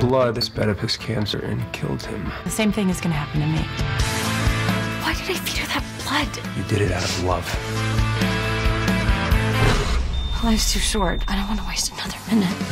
blood sped up his cancer and killed him. The same thing is gonna happen to me. Why did I feed her that blood? You did it out of love. Life's too short. I don't want to waste another minute.